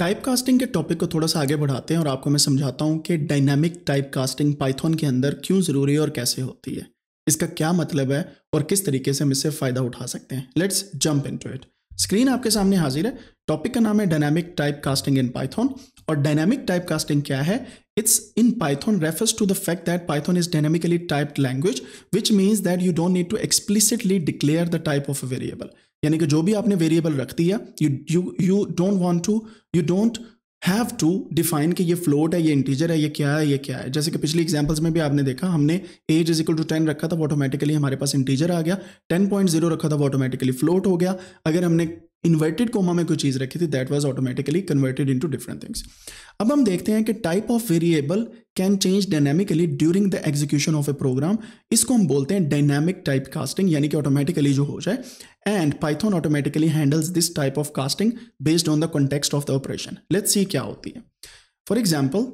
Type casting के topic को थोड़ा सा आगे बढ़ाते हैं और आपको मैं समझाता हूँ कि डायनामिक टाइप कास्टिंग पाइथन के अंदर क्यों ज़रूरी है और कैसे होती है। इसका क्या मतलब है और किस तरीके से हम इससे फ़ायदा उठा सकते हैं। Let's jump in to it screen आपके सामने हाजिर है। टॉपिक का नाम है dynamic type casting in Python और डायनामिक टाइप कास्टिंग क्या है? It's in Python refers to the fact that Python is dynamically typed language which means that you don't need to explicitly declare the type of a variable यानी कि जो भी आपने variable रख दिया you you you don't want to you don't have to define कि ये float है, ये इंटीजर है, ये क्या है, ये क्या है। जैसे कि पिछली एग्जांपल्स में भी आपने देखा, हमने age is equal to ten रखा था, वो ऑटोमेटिकली हमारे पास इंटीजर आ गया टेन पॉइंट ज़ीरो रखा था, वो ऑटोमेटिकली फ्लोट हो गया। अगर हमने इन्वर्टेड कोमा में कोई चीज़ रखी थी that was automatically converted into different things अब हम देखते हैं कि type of variable can change dynamically during the execution of a program इसको हम बोलते हैं डायनेमिक टाइप कास्टिंग यानी कि ऑटोमेटिकली जो हो जाए and Python automatically handles this type of casting based on the context of the operation let's see क्या होती है. फॉर एग्ज़ाम्पल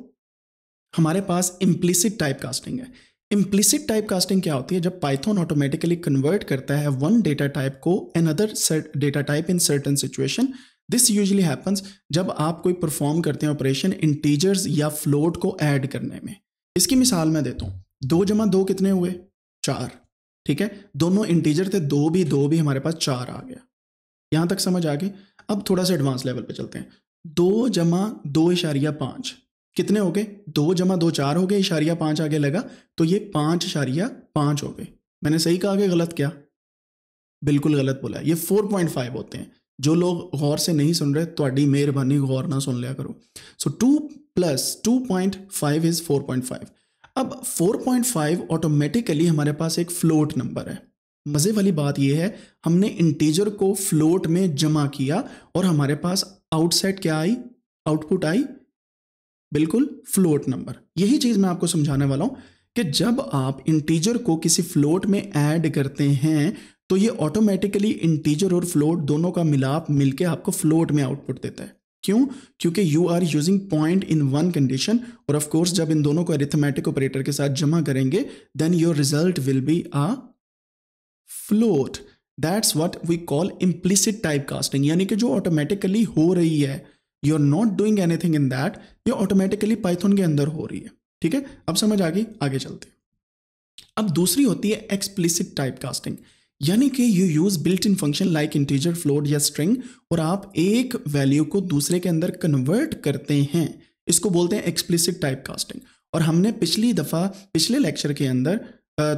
हमारे पास इम्प्लिसिट टाइप कास्टिंग है। इम्प्लिसिट टाइप कास्टिंग क्या होती है? जब पाइथन ऑटोमेटिकली कन्वर्ट करता है वन डेटा टाइप को another data type in certain situation this usually happens जब आप कोई परफॉर्म करते हैं ऑपरेशन इंटीजर्स या फ्लोट को ऐड करने में। इसकी मिसाल मैं देता हूँ। दो जमा दो कितने हुए? चार। ठीक है? दोनों इंटीजर थे, दो भी दो भी हमारे पास चार आ गया। यहाँ तक समझ आ गई? अब थोड़ा सा एडवांस लेवल पे चलते हैं। दो जमा दो इशारिया पाँच। कितने हो गए? दो जमा दो चार हो गए, इशारिया पाँच आगे लगा तो ये पाँच इशारिया पाँच हो गए। मैंने सही कहा कि गलत क्या? बिल्कुल गलत बोला। ये फोर पॉइंट फाइव होते हैं। जो लोग गौर से नहीं सुन रहे थोड़ी मेहरबानी गौर ना सुन लिया करो। So two plus two point five is four point five अब फोर पॉइंट फाइव ऑटोमेटिकली हमारे पास एक फ्लोट नंबर है। मज़े वाली बात यह है, हमने इंटीजर को फ्लोट में जमा किया और हमारे पास आउटसेट क्या आई? Output I? बिल्कुल फ्लोट नंबर यही चीज़ मैं आपको समझाने वाला हूँ कि जब आप इंटीजर को किसी फ्लोट में ऐड करते हैं तो ये ऑटोमेटिकली इंटीजर और फ्लोट दोनों का मिलाप मिलके आपको फ्लोट में आउटपुट देता है। क्यों? क्योंकि you are using point in one condition और ऑफ़ कोर्स जब इन दोनों को अरिथमेटिक ऑपरेटर के साथ जमा करेंगे then your result will be a float that's what we call implicit type casting यानी कि जो ऑटोमेटिकली हो रही है you are not doing anything in that ये ऑटोमेटिकली पाइथन के अंदर हो रही है। ठीक है? अब समझ आ गई, आगे चलते अब दूसरी होती है एक्सप्लिसिट टाइप कास्टिंग यानी कि you use built in function like integer float या स्ट्रिंग और आप एक वैल्यू को दूसरे के अंदर कन्वर्ट करते हैं। इसको बोलते हैं एक्सप्लिसिट टाइप कास्टिंग और हमने पिछली दफ़ा, पिछले लेक्चर के अंदर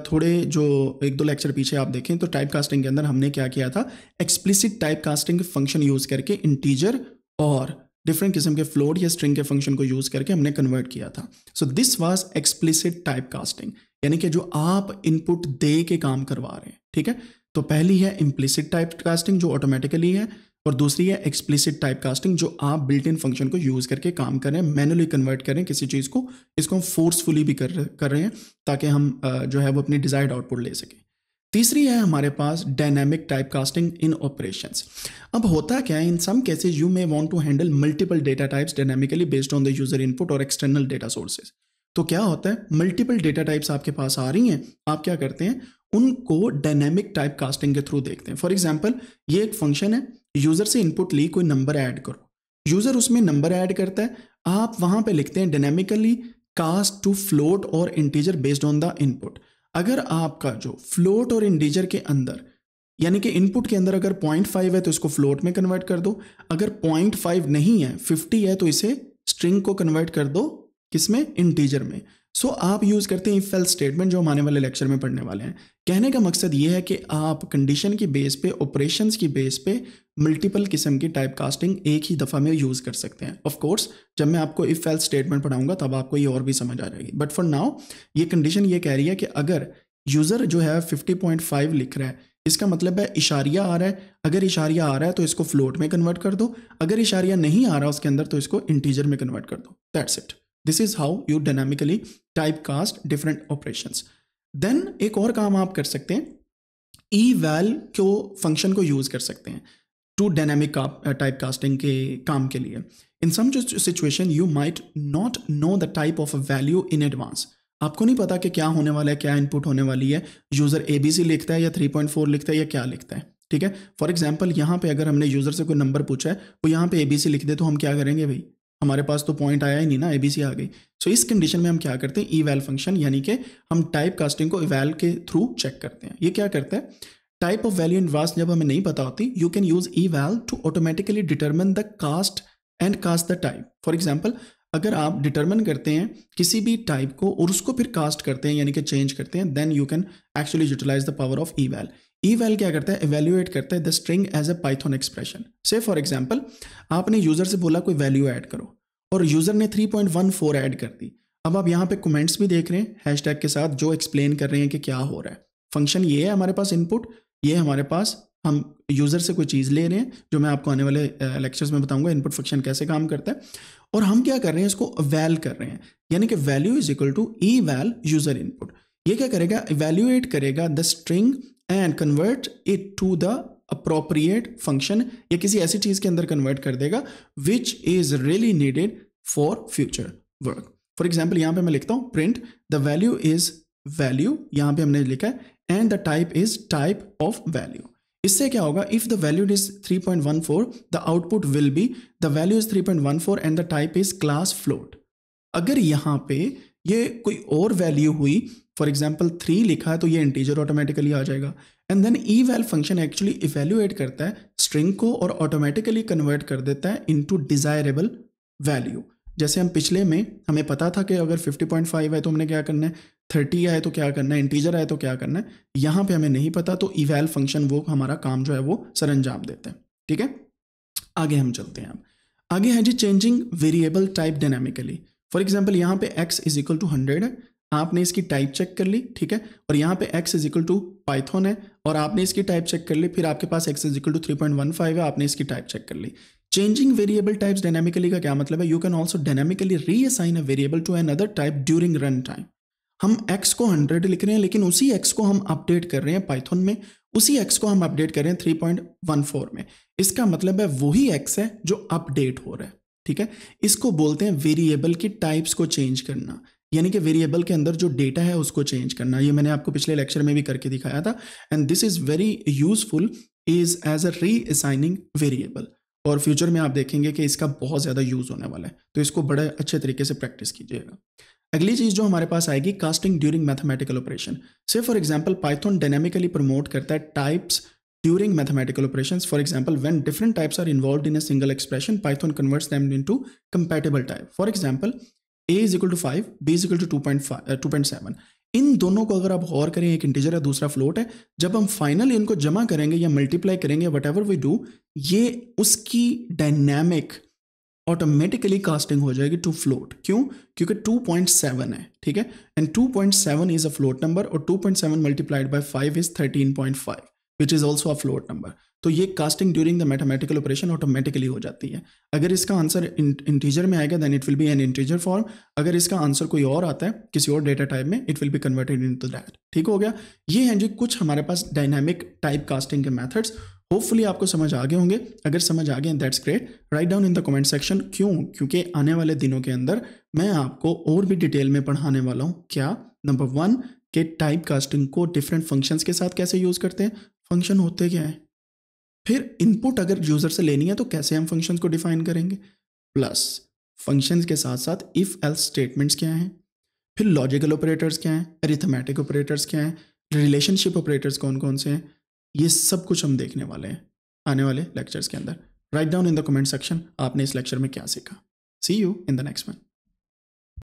थोड़े जो एक दो लेक्चर पीछे आप देखें तो टाइप कास्टिंग के अंदर हमने क्या किया था? Explicit type casting function use करके इंटीजर और डिफरेंट किस्म के फ्लोट या स्ट्रिंग के फ़ंक्शन को यूज़ करके हमने कन्वर्ट किया था। So this was explicit type casting यानी कि जो आप इनपुट दे के काम करवा रहे हैं, ठीक है? तो पहली है इम्प्लिसिट टाइप कास्टिंग जो ऑटोमेटिकली है, और दूसरी है एक्सप्लिसिट टाइप कास्टिंग जो आप बिल्ट इन फ़ंक्शन को यूज़ करके काम करें मैनुअली कन्वर्ट करें किसी चीज़ को, इसको हम फोर्सफुली भी कर कर रहे हैं, ताकि हम जो है वो अपनी डिज़ायर्ड आउटपुट ले सकें। तीसरी है हमारे पास dynamic type casting in operations अब होता क्या है, in some cases you may want to handle multiple data types dynamically based on the user input और एक्सटर्नल डेटा सोर्सेज तो क्या होता है मल्टीपल डेटा टाइप्स आपके पास आ रही हैं, आप क्या करते हैं, उनको डायनेमिक टाइप कास्टिंग के थ्रू देखते हैं. फॉर एग्ज़ाम्पल ये एक फ़ंक्शन है यूज़र से इनपुट ली, कोई नंबर ऐड करो. यूज़र उसमें नंबर ऐड करता है, आप वहाँ पे लिखते हैं डायनेमिकली कास्ट टू फ्लोट और integer based on the input अगर आपका जो फ्लोट और इंडीजर के अंदर, यानी कि इनपुट के अंदर अगर पॉइंट फाइव है तो इसको फ्लोट में कन्वर्ट कर दो। अगर पॉइंट फाइव नहीं है फिफ्टी है तो इसे स्ट्रिंग को कन्वर्ट कर दो, किसमें? इंटीजर में। सो so, आप यूज़ करते हैं इफेल स्टेटमेंट जो हम आने वाले लेक्चर में पढ़ने वाले हैं। कहने का मकसद ये है कि आप कंडीशन की बेस पे ऑपरेशंस की बेस पे मल्टीपल किस्म की टाइप कास्टिंग एक ही दफ़ा में यूज़ कर सकते हैं। ऑफ़ कोर्स जब मैं आपको इफ़ एल स्टेटमेंट पढ़ाऊँगा तब आपको ये और भी समझ आ जाएगी। बट फॉर नाउ ये कंडीशन ये कह रही है कि अगर यूज़र जो है फिफ्टी पॉइंट फाइव लिख रहा है इसका मतलब है इशारिया आ रहा है। अगर इशारिया आ रहा है तो इसको फ्लोट में कन्वर्ट कर दो। अगर इशारिया नहीं आ रहा उसके अंदर तो इसको इंटीजर में कन्वर्ट कर दो। That's it this is how you dynamically type cast different operation then एक और काम आप कर सकते हैं ई वैल को फ़ंक्शन को यूज़ कर सकते हैं टू डायनामिक टाइप कास्टिंग के काम के लिए. In some situation you might not know the type of value in advance आपको नहीं पता कि क्या होने वाला है, क्या इनपुट होने वाली है यूज़र ए बी सी लिखता है या थ्री पॉइंट फोर लिखता है या क्या लिखता है, ठीक है? फॉर एग्ज़ाम्पल यहाँ पे अगर हमने यूज़र से कोई नंबर पूछा है, वो यहाँ पे ए बी सी लिख दे तो हम क्या करेंगे भाई? हमारे पास तो पॉइंट आया ही नहीं ना एबीसी आ गई। सो so, इस कंडीशन में हम क्या करते हैं? ई वैल फ़ंक्शन यानी कि हम टाइप कास्टिंग को इवैल के थ्रू चेक करते हैं। ये क्या करता है? Type of value and vast जब हमें नहीं पता होती you can use eval to automatically determine the cast and cast the type for example अगर आप डिटर्मिन करते हैं किसी भी टाइप को और उसको फिर कास्ट करते हैं, यानी कि चेंज करते हैं then you can actually utilize the power of eval eval क्या करता है? एवेल्यूएट करता है the string as a Python expression से फॉर एग्ज़ाम्पल आपने यूज़र से बोला कोई वैल्यू ऐड करो, और यूज़र ने 3.14 ऐड कर दी। अब आप यहाँ पे कमेंट्स भी देख रहे हैं हैशटैग के साथ, जो एक्सप्लेन कर रहे हैं कि क्या हो रहा है। फ़ंक्शन ये है हमारे पास इनपुट ये हमारे पास, हम यूज़र से कोई चीज़ ले रहे हैं, जो मैं आपको आने वाले लेक्चर्स में बताऊँगा इनपुट फ़ंक्शन कैसे काम करता है। और हम क्या कर रहे हैं, इसको वैल कर रहे हैं। यानी कि value is equal to eval user input ये क्या करेगा? इवेल्युएट करेगा the string and convert it to the appropriate function या किसी ऐसी चीज़ के अंदर कन्वर्ट कर देगा which is really needed for future work for example यहाँ पे मैं लिखता हूँ print the value is value यहाँ पे हमने लिखा है and the type is type of value इससे क्या होगा? If the value is 3.14 the output will be the value is 3.14 and the type is class float अगर यहाँ पे ये कोई और वैल्यू हुई फॉर एग्ज़ाम्पल थ्री लिखा है तो ये इंटीजर ऑटोमेटिकली आ जाएगा। And then eval function actually evaluate करता है स्ट्रिंग को और ऑटोमेटिकली कन्वर्ट कर देता है इनटू डिजायरेबल वैल्यू जैसे हम पिछले में, हमें पता था कि अगर 50.5 है तो हमने क्या करना है? 30 आए तो क्या करना है? इंटीजर आए तो क्या करना है? यहाँ पे हमें नहीं पता तो इवेल फ़ंक्शन वो हमारा काम जो है वो सर अंजाम देते हैं। ठीक है? आगे हम चलते हैं आगे है जी changing variable type dynamically for example यहाँ पे x is equal to hundred है। आपने इसकी टाइप चेक कर ली, ठीक है? और यहाँ पे x is equal to Python है। और आपने इसकी टाइप चेक कर ली, फिर आपके पास x is equal to three point one five है। आपने इसकी टाइप चेक कर ली। चेंजिंग वेरिएबल टाइप्स डायनामिकली का क्या मतलब है? You can also dynamically reassign a variable to another type during run time हम x को 100 लिख रहे हैं, लेकिन उसी x को हम अपडेट कर रहे हैं पाइथन में, उसी x को हम अपडेट कर रहे हैं 3.14 में। इसका मतलब है वही x है जो अपडेट हो रहा है, ठीक है? इसको बोलते हैं वेरिएबल की टाइप्स को चेंज करना, यानी कि वेरिएबल के अंदर जो डेटा है उसको चेंज करना। ये मैंने आपको पिछले लेक्चर में भी करके दिखाया था and this is very useful is as a reassigning variable और फ्यूचर में आप देखेंगे कि इसका बहुत ज़्यादा यूज़ होने वाला है तो इसको बड़े अच्छे तरीके से प्रैक्टिस कीजिएगा। अगली चीज़ जो हमारे पास आएगी कास्टिंग ड्यूरिंग मैथमेटिकल ऑपरेशन से for example Python dynamically promote करता है types during mathematical operation for example when different types are involve in a single expression Python converts them into compatible type for example a is equal to five b is equal to two point two point seven इन दोनों को अगर आप गौर करें, एक integer है, दूसरा float है, जब हम फाइनली इनको जमा करेंगे या मल्टीप्लाई करेंगे वट एवर वी डू ये उसकी डायनेमिक ऑटोमेटिकली कास्टिंग हो जाएगी टू फ्लोट क्यों? क्योंकि 2.7 है, ठीक है? And 2.7 is a float number और 2.7 multiplied by 5 is 13.5 which is also a float number तो ये casting during the mathematical operation automatically हो जाती है। अगर इसका आंसर इंटीजर में आएगा then it will be an integer form अगर इसका आंसर कोई और आता है, किसी और डेटा टाइप में it will be converted into that ठीक हो गया? ये हैं जी कुछ हमारे पास डायनामिक टाइप कास्टिंग के मैथड्स होपफुली आपको समझ आ गए होंगे। अगर समझ आ गए that's great write down in the comment section क्यों? क्योंकि आने वाले दिनों के अंदर मैं आपको और भी डिटेल में पढ़ाने वाला हूँ। क्या? नंबर वन के टाइप कास्टिंग को डिफरेंट फ़ंक्शंस के साथ कैसे यूज़ करते हैं? फ़ंक्शन होते क्या हैं? फिर इनपुट अगर यूज़र से लेनी है तो कैसे हम फ़ंक्शंस को डिफाइन करेंगे? प्लस फ़ंक्शंस के साथ साथ इफ़ एल्स स्टेटमेंट्स क्या हैं? फिर लॉजिकल ऑपरेटर्स क्या हैं? अरिथमेटिक ऑपरेटर्स क्या हैं? रिलेशनशिप ऑपरेटर्स कौन कौन से हैं? ये सब कुछ हम देखने वाले हैं आने वाले लेक्चर्स के अंदर। Write down in the comment section आपने इस लेक्चर में क्या सीखा। See you in the next one